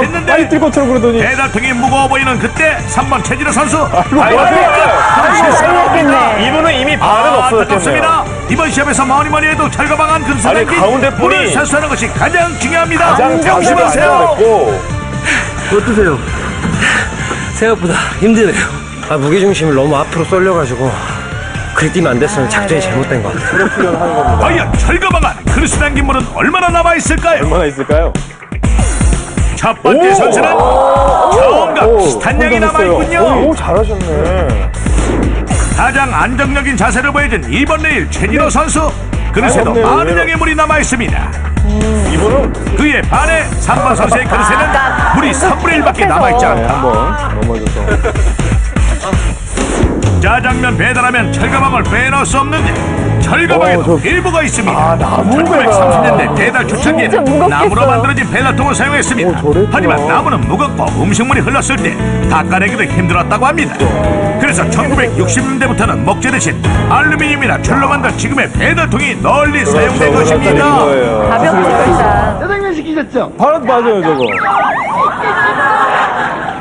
했는데 빨리 뛸 것처럼 그러더니 배달통이 무거워 보이는 그때 3번 최진호 선수 잘했겠네. 이분은 이미 반은 아, 없어졌겠네요. 안타깝습니다. 이번 시합에서 뭐니 뭐니 해도 철거방한 아니, 금수단기 가운데 분이 물을 사수하는 것이 가장 중요합니다. 가장. 됐고 어떠세요? 생각보다 힘드네요. 아, 무게중심을 너무 앞으로 쏠려가지고 그래 뛰면 안 됐으면 작전이 잘못된 것 같아요. 과연 철거방한 당긴 물은 얼마나 남아 있을까요? 얼마나 있을까요? 첫 번째 선수는 처음과 비슷한 양이 남아 있군요. 오 잘하셨네. 가장 안정적인 자세를 보여준 2번 레일 최진호 선수. 그릇에도 없네요, 많은 의외로. 양의 물이 남아 있습니다. 이분은 그에 반해 3번 선수의 그릇에는 물이 3분의 1밖에 남아 있지 않다. 한번 넘어져서 짜장면 배달하면 철가방을 빼놓을 수 없는데 철가방에도 어, 저- 일부가 있습니다. 아, 나무 배달. 1930년대 배달 초창기에는. 나무로 만들어진 배달통을 사용했습니다. 오. 하지만 나무는 무겁고 음식물이 흘렀을 때 닦아내기도 힘들었다고 합니다. 그래서 1960년대부터는 목재 대신 알루미늄이나 철로 만든 지금의 배달통이 널리 사용된 것입니다. 가볍죠, 일단. 바로 맞아요 저거.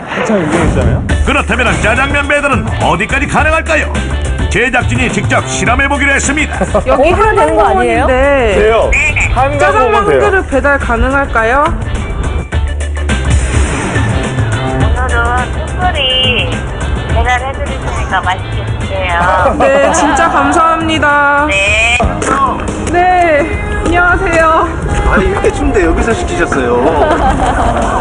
한참 유명했잖아요. 그렇다면 짜장면 배달은 어디까지 가능할까요? 제작진이 직접 실험해보기로 했습니다. 여기 하면 되는 거 아니에요? 네. 돼요. 한강 짜장면 보면 한 돼요. 그릇 배달 가능할까요? 오늘은 특별히 배달해드릴 테니까 맛있게 드세요. 네, 진짜 감사합니다. 네. 네, 안녕하세요. 아니, 이렇게 춥는데 여기서 시키셨어요.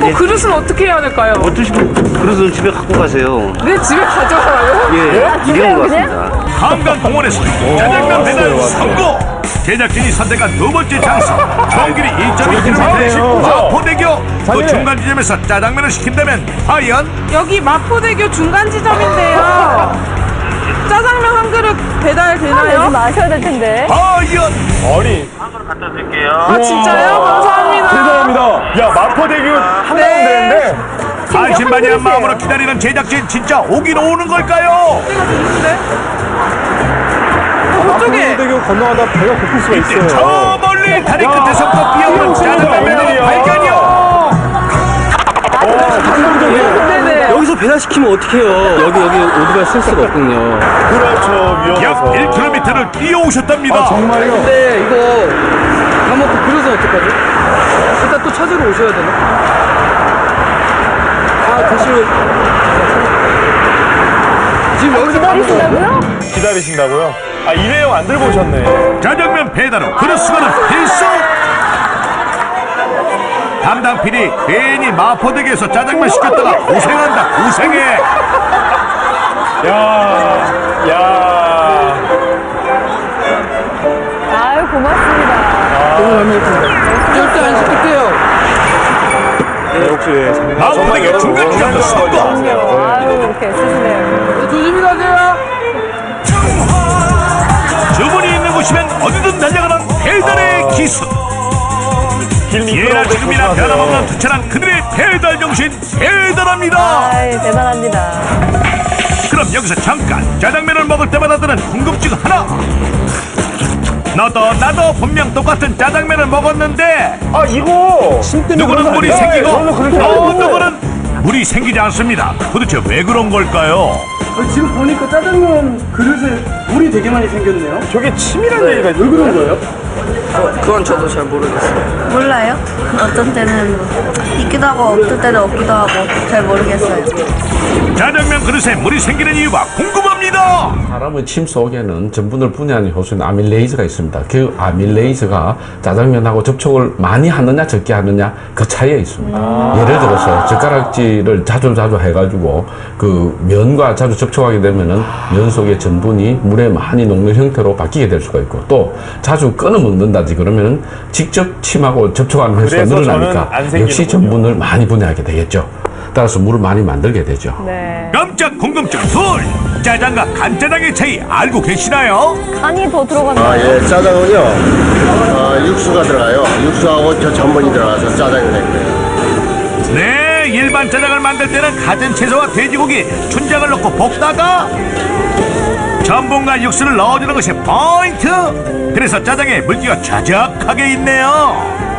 먹고 그릇은 어떻게 해야 될까요? 드시고 그래서 집에 갖고 가세요. 네, 집에 가져가라고요? 예, 이런 것 그냥? 같습니다. 한강공원에서 짜장면 배달 성공! 제작진이 선택한 두 번째 장소 정길이 2.2km의 마포대교 그 중간 지점에서 짜장면을 시킨다면 과연 여기 마포대교 중간 지점인데요. 짜장면 한 그릇 배달 되나요? 마셔야 될 텐데. 과연 아니 아, 진짜요? 감사합니다. 대단합니다. 야 마포 대교 한가운데 네. 인데 반신반의한 마음으로 기다리는 제작진 진짜 오긴 오는 걸까요? 소리가 들리는데? 어, 저쪽에 마포대교 건너가다 배가 고플 수가 이때 있어요. 저 멀리 다리 끝에서 또 뛰어오는 배 배달시키면 어떡해요. 여기, 여기 오토바이 쓸 수가 없군요. 그렇죠 약 위험해서. 1km를 뛰어오셨답니다 아 정말요? 근데 이거 다 먹고 그릇은 어떡하죠? 일단 또 찾으러 오셔야 되나? 아, 다시. 지금 여기서 기다리신다고요? 기다리신다고요? 아 일회용 안 들고 오셨네. 짜장면 배달 후 그릇 수거는 필수 담당 PD 괜히 마포대교에서 짜장면 시켰다가 고생한다 고생해 야, 야. 아유, 고맙습니다. 절대 안 시킬게요. 네, 역시 마포대교 중간 지점도 성공 아유, 이렇게 쓰시네요. 조심히 가세요. 주문이 있는 곳이면 어디든 달려가는 배달의 기술 길 예나 지금이나. 변함없는 투철한 그들의 배달 정신 대단합니다 아이, 대단합니다. 그럼 여기서 잠깐 짜장면을 먹을 때마다 드는 궁금증 하나 너도 나도 분명 똑같은 짜장면을 먹었는데 아 이거 누구는 물이 생기고 저는 그렇게 또. 누구는 물이 생기지 않습니다 도대체 왜 그런 걸까요? 지금 보니까 짜장면 그릇에 물이 되게 많이 생겼네요. 저게 침이라는 얘기가 왜 그런 거예요? 그건 저도 잘 모르겠어요. 몰라요? 어떤 때는 있기도 하고 없을 때는 없기도 하고 잘 모르겠어요. 짜장면 그릇에 물이 생기는 이유가 궁금 합니다 사람의 침 속에는 전분을 분해하는 효소인 아밀레이즈가 있습니다. 그 아밀레이즈가 짜장면하고 접촉을 많이 하느냐 적게 하느냐 그 차이에 있습니다. 예를 들어서 젓가락질을 자주 자주 해가지고 그 면과 자주 접촉하게 되면은 면 속의 전분이 물에 많이 녹는 형태로 바뀌게 될 수가 있고 또 자주 끊어 먹는다지 그러면은 직접 침하고 접촉하는 횟수가 늘어나니까. 역시 전분을 많이 분해하게 되겠죠. 따라서 물을 많이 만들게 되죠. 네. 깜짝 궁금증 둘 짜장과 간짜장의 차이 알고 계시나요? 간이 더 들어간다. 아, 예, 짜장은요, 어, 육수가 들어가요. 육수하고 저 전분이 들어가서 짜장이 된 거예요. 네 일반 짜장을 만들 때는 갖은 채소와 돼지고기 춘장을 넣고 볶다가 전분과 육수를 넣어주는 것이 포인트 그래서 짜장에 물기가 자작하게 있네요